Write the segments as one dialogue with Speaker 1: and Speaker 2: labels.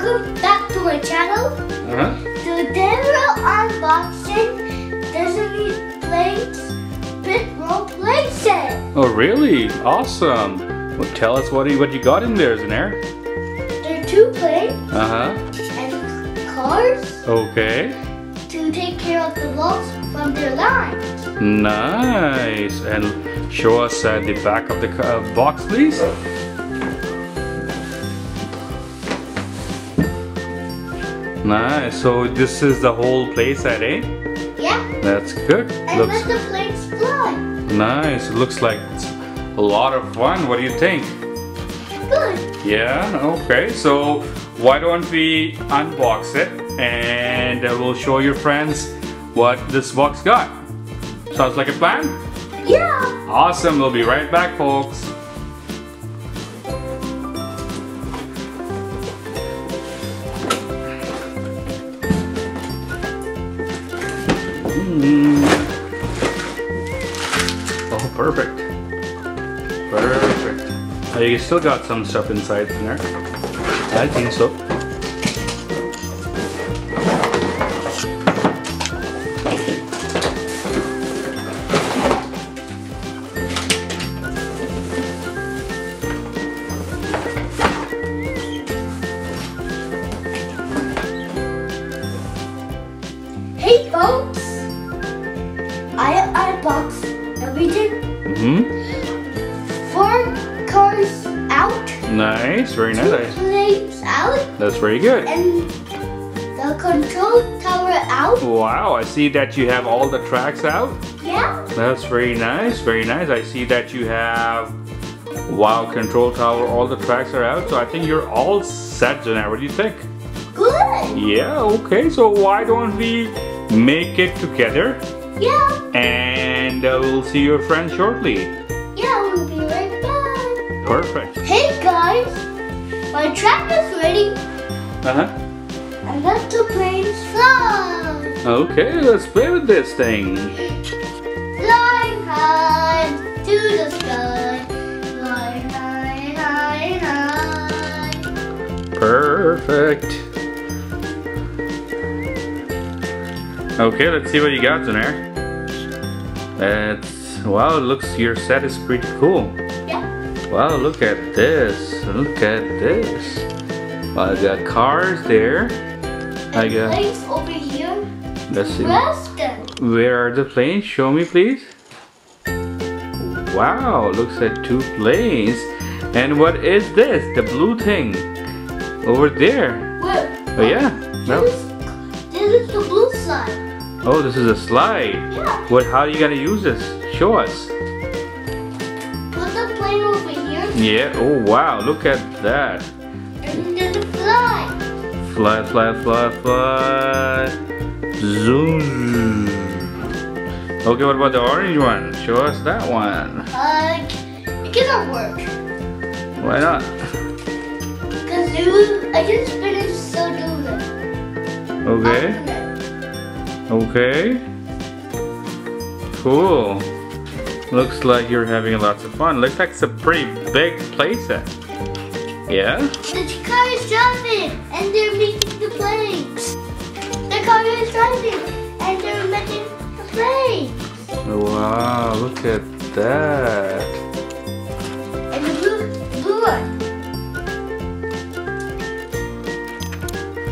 Speaker 1: Welcome back to my channel.
Speaker 2: Uh-huh.
Speaker 1: Today we're unboxing Disney Planes Pit Row Playset.
Speaker 2: Oh, really? Awesome. Well, tell us what you, what you got in there, Zanair.
Speaker 1: There are two planes
Speaker 2: Uh-huh.
Speaker 1: and cars
Speaker 2: Okay.
Speaker 1: to take care of the balls from their lines.
Speaker 2: Nice. And show us uh, the back of the uh, box, please. Nice. So this is the whole playset, eh?
Speaker 1: Yeah,
Speaker 2: That's good.
Speaker 1: and
Speaker 2: Looks
Speaker 1: let the planes fly.
Speaker 2: nice. It looks like it's a lot of fun. What do you think?
Speaker 1: Good.
Speaker 2: Yeah, okay. So why don't we unbox it and uh, we'll show your friends what this box got. Sounds like a plan?
Speaker 1: Yeah.
Speaker 2: Awesome. We'll be right back, folks. Oh, perfect. Perfect. Oh, you still got some stuff inside in there. I think so.
Speaker 1: Hey folks,
Speaker 2: Nice. Very nice.
Speaker 1: out,
Speaker 2: That's very good.
Speaker 1: and the control tower out.
Speaker 2: Wow, I see that you have all the tracks out.
Speaker 1: Yeah,
Speaker 2: That's very nice, very nice. I see that you have wow control tower, all the tracks are out. So I think you're all set now. What do you think?
Speaker 1: good.
Speaker 2: Yeah, okay. So why don't we make it together
Speaker 1: Yeah,
Speaker 2: and uh, we'll see your friend shortly.
Speaker 1: yeah, we'll be right back.
Speaker 2: Perfect.
Speaker 1: Hey guys, my track is ready,
Speaker 2: Uh-huh.
Speaker 1: and let the planes fly.
Speaker 2: Okay, let's play with this thing.
Speaker 1: Flying high to the sky, flying high, high, high.
Speaker 2: Perfect. Okay, let's see what you got in there. That's wow, it looks your set is pretty cool. Wow, look at this. Look at this. Well, I got cars there. I got
Speaker 1: planes over here.
Speaker 2: let's see. Where are the planes? Show me please. Wow, looks like two planes. And what is this? The blue thing. Over there.
Speaker 1: Where?
Speaker 2: Oh yeah. No.
Speaker 1: This, is, this is the blue side.
Speaker 2: Oh, this is a slide.
Speaker 1: Yeah.
Speaker 2: What? How are you gonna use this? Show us. Yeah. Oh wow. Look at that.
Speaker 1: and fly.
Speaker 2: Fly, fly, fly, fly. Zoom. Okay. What about the orange one? Show us that one.
Speaker 1: Uh, it cannot work.
Speaker 2: Why not?
Speaker 1: Cause it I just finished so do that.
Speaker 2: Okay. Okay. Cool. Looks like you're having lots of fun. Looks like it's a pretty big playset. Yeah?
Speaker 1: The car is driving, and they're making the planes. The car is driving, and they're making the planes.
Speaker 2: Wow, look at that.
Speaker 1: And the blue, blue one.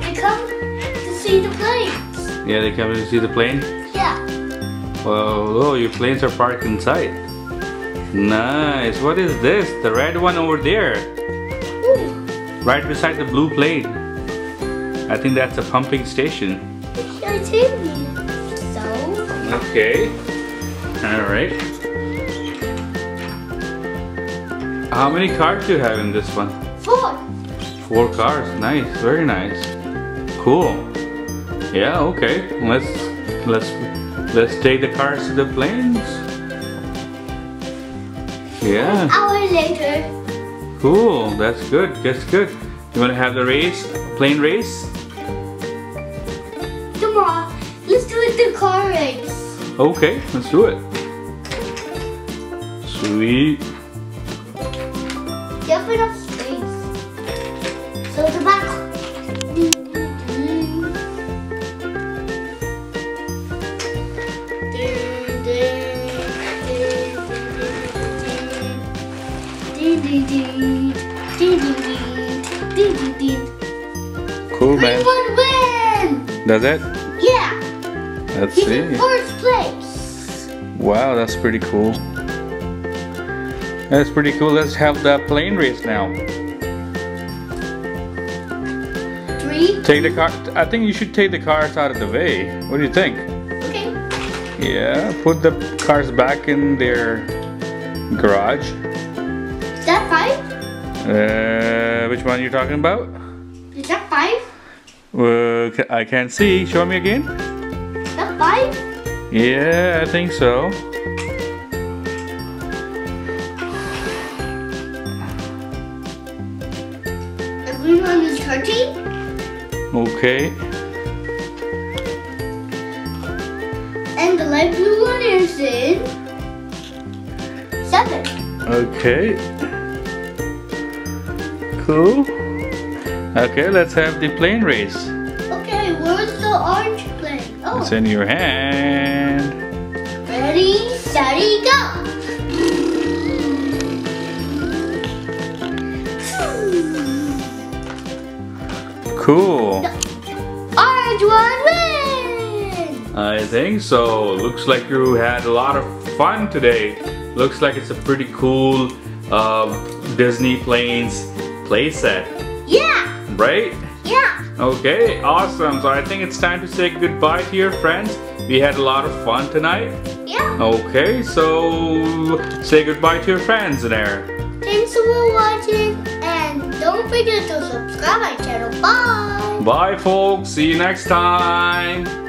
Speaker 1: They come to see the planes.
Speaker 2: Yeah, they come to see the plane?
Speaker 1: Yeah.
Speaker 2: Well, oh, your planes are parked inside. Nice. What is this? The red one over there.
Speaker 1: Ooh,
Speaker 2: Right beside the blue plane. I think that's a pumping station.
Speaker 1: I tell you. So,
Speaker 2: Okay. Alright. How many cars do you have in this one?
Speaker 1: four.
Speaker 2: Four cars. Nice. Very nice. Cool. Yeah, okay. Let's let's let's take the cars to the planes. Yeah.
Speaker 1: Hour later.
Speaker 2: Cool. That's good. That's good. You wanna have the race? Plane race?
Speaker 1: On, let's do it the car race.
Speaker 2: Okay, let's do it. Sweet.
Speaker 1: You have enough space. So the back.
Speaker 2: Cool, man.
Speaker 1: win!
Speaker 2: Does it?
Speaker 1: Yeah,
Speaker 2: Let's
Speaker 1: he's in
Speaker 2: see.
Speaker 1: first place.
Speaker 2: Wow, that's pretty cool. That's pretty cool. Let's have the plane race now.
Speaker 1: Three.
Speaker 2: Take the car. I think you should take the cars out of the way. What do you think?
Speaker 1: Okay.
Speaker 2: Yeah, put the cars back in their garage.
Speaker 1: Is that five?
Speaker 2: Uh, which one are you talking about?
Speaker 1: Is that five?
Speaker 2: Uh, I can't see. Show me again.
Speaker 1: Is that five?
Speaker 2: Yeah, I think so.
Speaker 1: The green one is 13.
Speaker 2: Okay.
Speaker 1: And the light blue one is in seven.
Speaker 2: Okay. Cool. Okay, let's have the plane race.
Speaker 1: Okay, where's the orange plane? Oh,
Speaker 2: It's in your hand.
Speaker 1: ready, steady, go.
Speaker 2: Cool.
Speaker 1: Orange one win.
Speaker 2: I think so. Looks like you had a lot of fun today. Looks like it's a pretty cool uh, Disney Planes playset,
Speaker 1: Yeah,
Speaker 2: right?
Speaker 1: yeah.
Speaker 2: Okay, awesome. So I think it's time to say goodbye to your friends. We had a lot of fun tonight.
Speaker 1: Yeah.
Speaker 2: Okay, so say goodbye to your friends there.
Speaker 1: Thanks for watching and don't forget to subscribe my channel. Bye.
Speaker 2: Bye, folks. See you next time.